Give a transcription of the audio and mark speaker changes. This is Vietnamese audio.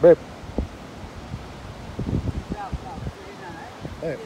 Speaker 1: Babe. Hey.